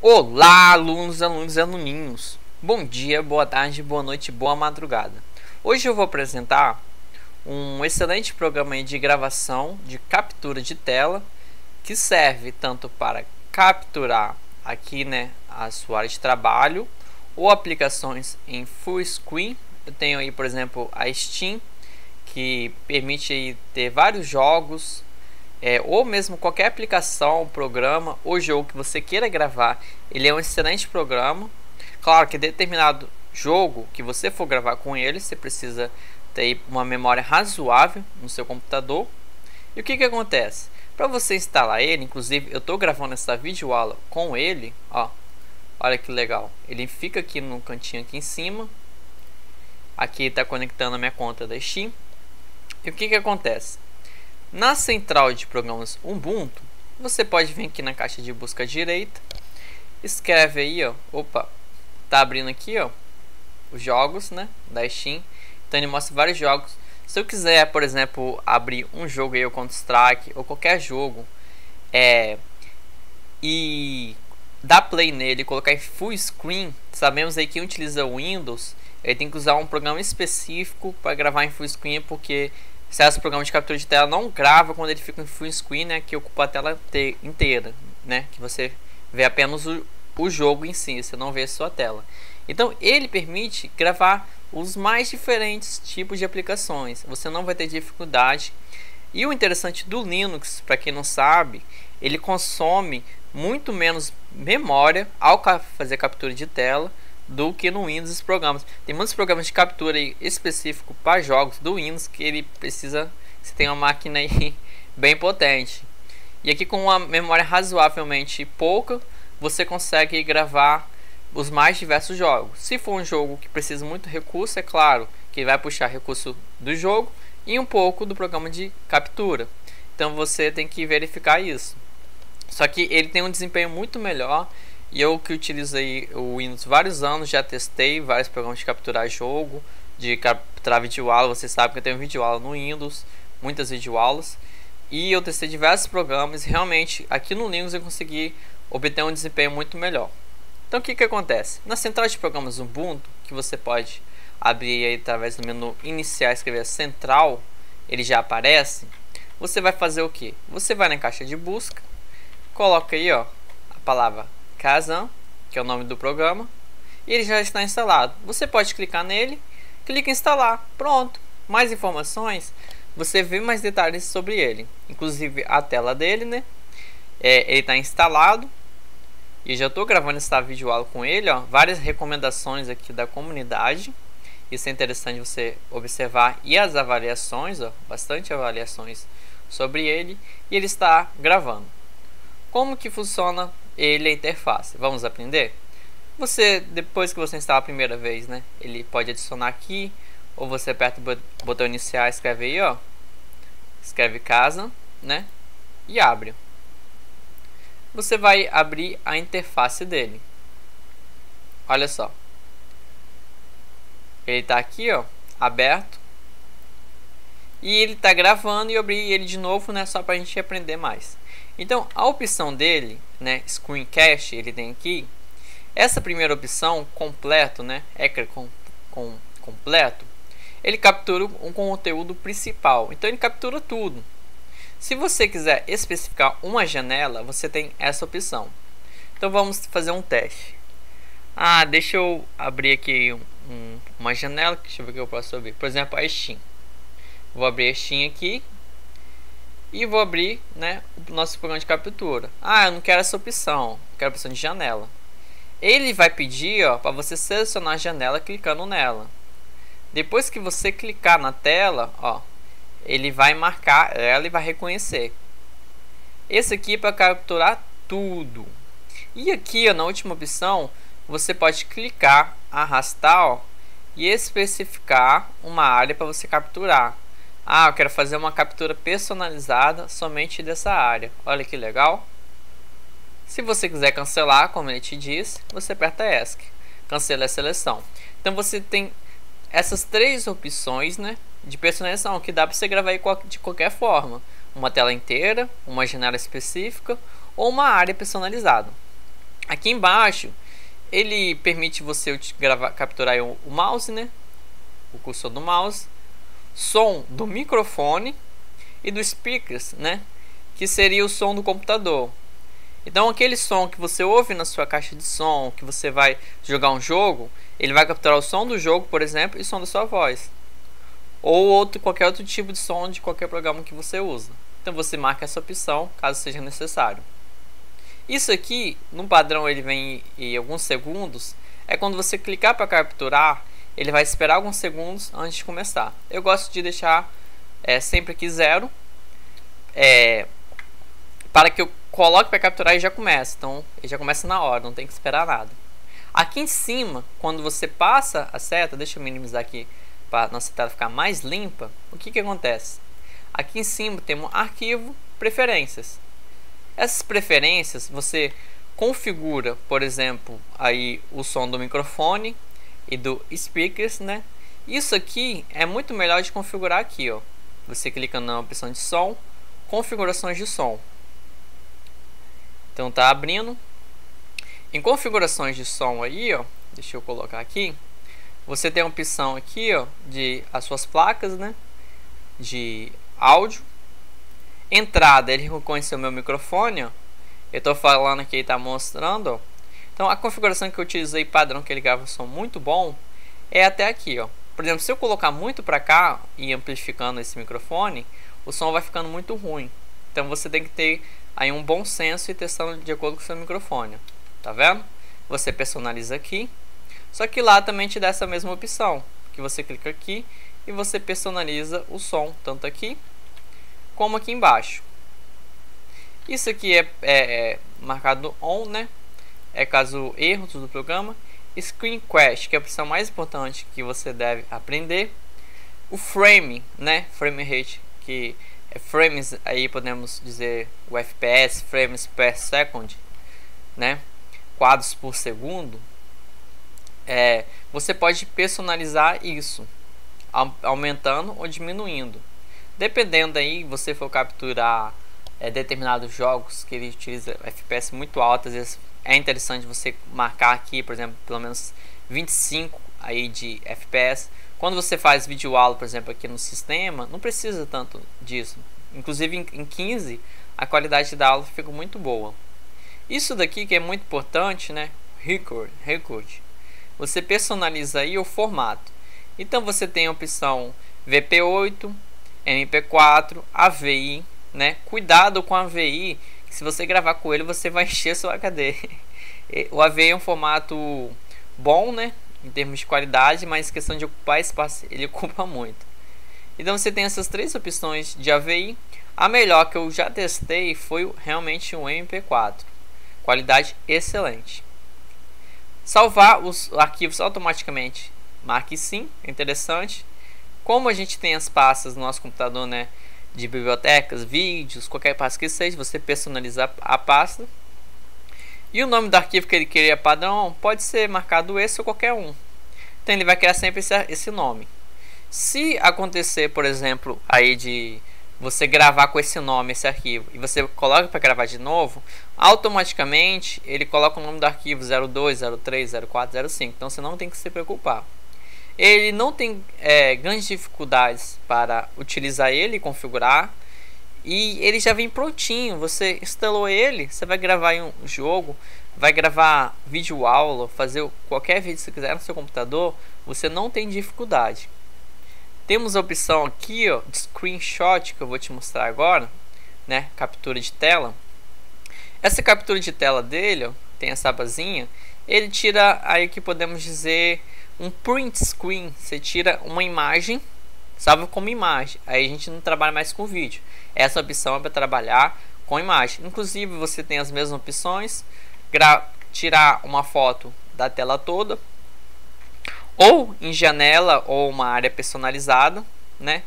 Olá, alunos, alunos e aluninhos. Bom dia, boa tarde, boa noite, boa madrugada. Hoje eu vou apresentar um excelente programa de gravação de captura de tela que serve tanto para capturar aqui, né, a sua área de trabalho ou aplicações em full screen. Eu tenho aí, por exemplo, a Steam que permite aí ter vários jogos é, ou mesmo qualquer aplicação, programa ou jogo que você queira gravar, ele é um excelente programa. Claro que determinado jogo que você for gravar com ele, você precisa ter uma memória razoável no seu computador. E o que, que acontece? Para você instalar ele, inclusive eu estou gravando essa videoaula com ele, ó, olha que legal. Ele fica aqui no cantinho aqui em cima. Aqui está conectando a minha conta da Steam. E o que, que acontece? Na central de programas Ubuntu, você pode vir aqui na caixa de busca direita, escreve aí, ó, opa, tá abrindo aqui, ó, os jogos, né, da Steam. Então ele mostra vários jogos. Se eu quiser, por exemplo, abrir um jogo aí, o Counter Strike ou qualquer jogo, é e dar play nele, colocar em full screen, sabemos aí que utiliza Windows, ele tem que usar um programa específico para gravar em full screen, porque Certos programas de captura de tela não grava quando ele fica em full screen, né, que ocupa a tela inteira, né, que você vê apenas o, o jogo em si, você não vê a sua tela. Então ele permite gravar os mais diferentes tipos de aplicações. Você não vai ter dificuldade. E o interessante do Linux, para quem não sabe, ele consome muito menos memória ao fazer captura de tela do que no Windows esses programas. Tem muitos programas de captura específico para jogos do Windows que ele precisa você tem uma máquina bem potente. E aqui com uma memória razoavelmente pouca, você consegue gravar os mais diversos jogos. Se for um jogo que precisa muito recurso, é claro que vai puxar recurso do jogo e um pouco do programa de captura. Então você tem que verificar isso. Só que ele tem um desempenho muito melhor e eu que utilizei o Windows vários anos, já testei vários programas de capturar jogo, de capturar videoaula. Você sabe que eu tenho videoaula no Windows, muitas videoaulas. E eu testei diversos programas realmente aqui no Linux eu consegui obter um desempenho muito melhor. Então o que, que acontece? Na central de programas Ubuntu, que você pode abrir aí através do menu iniciar escrever central, ele já aparece. Você vai fazer o que? Você vai na caixa de busca, coloca aí ó, a palavra Kazan, que é o nome do programa, e ele já está instalado. Você pode clicar nele, clica em instalar, pronto. Mais informações, você vê mais detalhes sobre ele, inclusive a tela dele, né? É, ele está instalado e já estou gravando essa videoaula com ele, ó, várias recomendações aqui da comunidade. Isso é interessante você observar e as avaliações, ó, bastante avaliações sobre ele e ele está gravando. Como que funciona ele a interface. Vamos aprender? Você, depois que você instala a primeira vez, né? Ele pode adicionar aqui, ou você aperta o botão iniciar, escreve aí, ó. Escreve casa, né? E abre. Você vai abrir a interface dele. Olha só. Ele está aqui, ó, aberto. E ele está gravando e eu abri ele de novo, né? Só para a gente aprender mais. Então, a opção dele, né, Screencast, ele tem aqui. Essa primeira opção, completo, né, Hacker com, com, completo, ele captura um conteúdo principal. Então, ele captura tudo. Se você quiser especificar uma janela, você tem essa opção. Então, vamos fazer um teste. Ah, deixa eu abrir aqui um, um, uma janela. Deixa eu ver o que eu posso abrir. Por exemplo, a Steam. Vou abrir a Steam aqui e vou abrir né, o nosso programa de captura. Ah, eu não quero essa opção, quero a opção de janela. Ele vai pedir para você selecionar a janela clicando nela. Depois que você clicar na tela, ó, ele vai marcar ela e vai reconhecer. Esse aqui é para capturar tudo. E aqui ó, na última opção, você pode clicar, arrastar ó, e especificar uma área para você capturar. Ah, eu quero fazer uma captura personalizada somente dessa área. Olha que legal. Se você quiser cancelar, como ele te diz, você aperta ESC. Cancela a seleção. Então você tem essas três opções né, de personalização que dá para você gravar de qualquer forma. Uma tela inteira, uma janela específica ou uma área personalizada. Aqui embaixo ele permite você gravar, capturar o, mouse, né? O cursor do mouse, som do microfone e do speakers, né? Que seria o som do computador. Então aquele som que você ouve na sua caixa de som, que você vai jogar um jogo, ele vai capturar o som do jogo, por exemplo, e o som da sua voz. Ou outro, qualquer outro tipo de som de qualquer programa que você usa. Então você marca essa opção caso seja necessário. Isso aqui, no padrão ele vem em alguns segundos, é quando você clicar para capturar, ele vai esperar alguns segundos antes de começar. Eu gosto de deixar é, sempre aqui zero, é, para que eu coloque para capturar e já começa. Então, ele já começa na hora, não tem que esperar nada. Aqui em cima, quando você passa a seta, deixa eu minimizar aqui para nossa tela ficar mais limpa, o que, que acontece? Aqui em cima temos arquivo, preferências. Essas preferências você configura, por exemplo, aí o som do microfone e do speakers, né? Isso aqui é muito melhor de configurar aqui, ó. Você clica na opção de som, configurações de som. Então tá abrindo. Em configurações de som aí, ó, deixa eu colocar aqui. Você tem a opção aqui, ó, de as suas placas, né? De áudio entrada, ele reconheceu meu microfone, ó. Eu estou falando aqui, está mostrando, ó. Então a configuração que eu utilizei padrão que ele grava som muito bom é até aqui, ó. Por exemplo, se eu colocar muito para cá e amplificando esse microfone, o som vai ficando muito ruim. Então você tem que ter aí um bom senso e testando de acordo com o seu microfone. Tá vendo? Você personaliza aqui. Só que lá também te dá essa mesma opção, que você clica aqui e você personaliza o som, tanto aqui como aqui embaixo. Isso aqui é, é, é marcado on, né? É caso erros do programa. Screen Quest, que é a opção mais importante que você deve aprender. O frame, né? Frame rate, que é frames, aí podemos dizer o FPS, frames per second, né? Quadros por segundo. É, você pode personalizar isso, aumentando ou diminuindo. Dependendo aí, você for capturar é, determinados jogos que ele utiliza FPS muito alto, às vezes é interessante você marcar aqui, por exemplo, pelo menos 25 aí de FPS. Quando você faz vídeo aula, por exemplo, aqui no sistema, não precisa tanto disso. Inclusive em 15, a qualidade da aula fica muito boa. Isso daqui que é muito importante, né? Record, record. Você personaliza aí o formato. Então você tem a opção VP8, MP4, AVI, né? Cuidado com a AVI, se você gravar com ele você vai encher seu HD. O AVI é um formato bom, né? Em termos de qualidade, mas questão de ocupar espaço, ele ocupa muito. Então você tem essas três opções de AVI. A melhor que eu já testei foi realmente um MP4. Qualidade excelente. Salvar os arquivos automaticamente. Marque sim, interessante. Como a gente tem as pastas no nosso computador, né? De bibliotecas, vídeos, qualquer pasta que seja, você personalizar a pasta. E o nome do arquivo que ele queria padrão pode ser marcado esse ou qualquer um. Então ele vai criar sempre esse, esse nome. Se acontecer, por exemplo, aí de você gravar com esse nome, esse arquivo, e você coloca para gravar de novo, automaticamente ele coloca o nome do arquivo 02, 03, 04, 05. Então você não tem que se preocupar ele não tem é, grandes dificuldades para utilizar ele e configurar. E ele já vem prontinho. Você instalou ele você vai gravar em um jogo vai gravar vídeo aula fazer qualquer vídeo que você quiser no seu computador você não tem dificuldade. Temos a opção aqui ó, de screenshot que eu vou te mostrar agora né captura de tela. Essa captura de tela dele ó, tem essa abazinha ele tira aí que podemos dizer um print screen, você tira uma imagem, salva como imagem. Aí a gente não trabalha mais com vídeo. Essa opção é para trabalhar com imagem. Inclusive você tem as mesmas opções, tirar uma foto da tela toda, ou em janela ou uma área personalizada, né?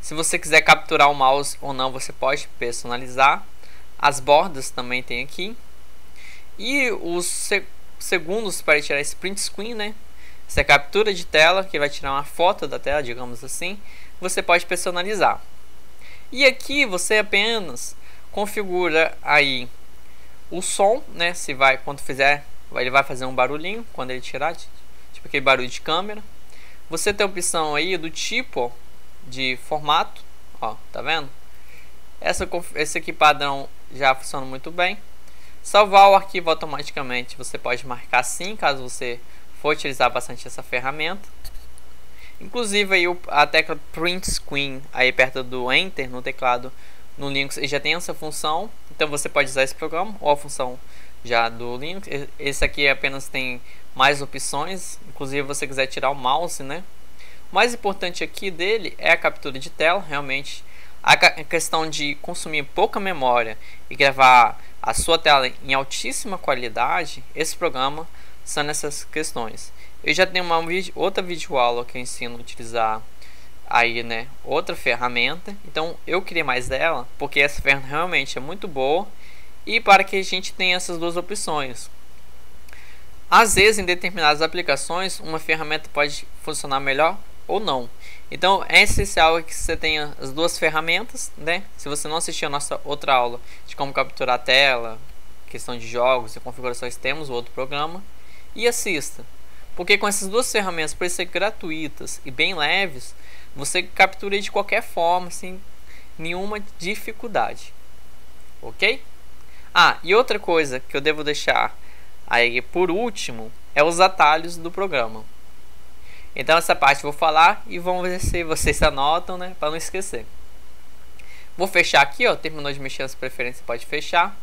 Se você quiser capturar o mouse ou não, você pode personalizar. As bordas também tem aqui. E os segundos para tirar esse print screen, né? Essa é captura de tela, que vai tirar uma foto da tela, digamos assim, você pode personalizar. E aqui você apenas configura aí o som, né? Se vai, quando fizer, ele vai fazer um barulhinho quando ele tirar, tipo aquele barulho de câmera. Você tem a opção aí do tipo de formato, ó, tá vendo? Essa, esse aqui padrão já funciona muito bem. Salvar o arquivo automaticamente, você pode marcar sim, caso você for utilizar bastante essa ferramenta. Inclusive aí a tecla Print Screen aí perto do Enter no teclado no Linux já tem essa função, então você pode usar esse programa ou a função já do Linux. Esse aqui apenas tem mais opções, inclusive você quiser tirar o mouse, né? O mais importante aqui dele é a captura de tela, realmente a questão de consumir pouca memória e gravar a sua tela em altíssima qualidade, esse programa são essas questões. Eu já tenho uma outra videoaula que eu ensino a utilizar aí, né, outra ferramenta. Então eu queria mais dela, porque essa ferramenta realmente é muito boa e para que a gente tenha essas duas opções. Às vezes em determinadas aplicações uma ferramenta pode funcionar melhor ou não. Então é essencial que você tenha as duas ferramentas, né? Se você não assistiu a nossa outra aula de como capturar a tela, questão de jogos e configurações, temos outro programa e assista. Porque com essas duas ferramentas, por ser gratuitas e bem leves, você captura de qualquer forma, sem nenhuma dificuldade. Ok? Ah, e outra coisa que eu devo deixar aí por último é os atalhos do programa. Então essa parte eu vou falar e vamos ver se vocês anotam, né, para não esquecer. Vou fechar aqui, ó, terminou de mexer as preferências, pode fechar.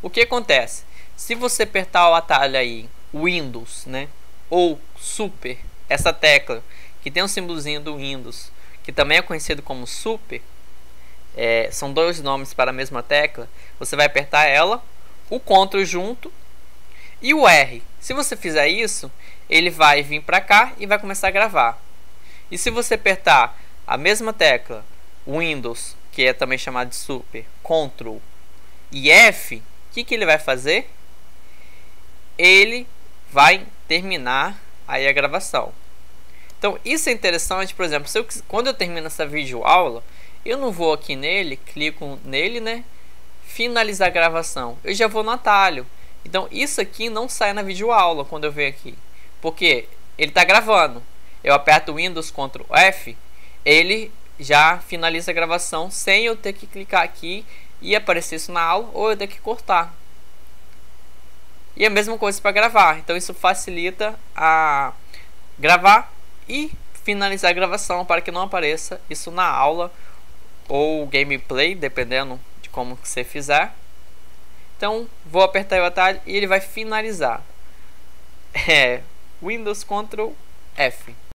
O que acontece? Se você apertar o atalho aí, Windows, né, ou Super, essa tecla que tem um símbolozinho do Windows, que também é conhecido como Super, é, são dois nomes para a mesma tecla, você vai apertar ela, o Ctrl junto e o R. Se você fizer isso, ele vai vir para cá e vai começar a gravar. E se você apertar a mesma tecla Windows, que é também chamado de Super, Ctrl e F, o que, que ele vai fazer? Ele vai terminar aí a gravação. Então isso é interessante, por exemplo, eu, quando eu termino essa vídeo aula, eu não vou aqui nele, clico nele, né? Finalizar a gravação. Eu já vou no atalho. Então isso aqui não sai na vídeo aula quando eu venho aqui. Porque ele está gravando. Eu aperto Windows Ctrl F, ele já finaliza a gravação sem eu ter que clicar aqui e aparecer isso na aula ou eu ter que cortar. E a mesma coisa para gravar. Então isso facilita a gravar e finalizar a gravação para que não apareça isso na aula ou gameplay, dependendo de como você fizer. Então vou apertar o atalho e ele vai finalizar. É, Windows Ctrl F.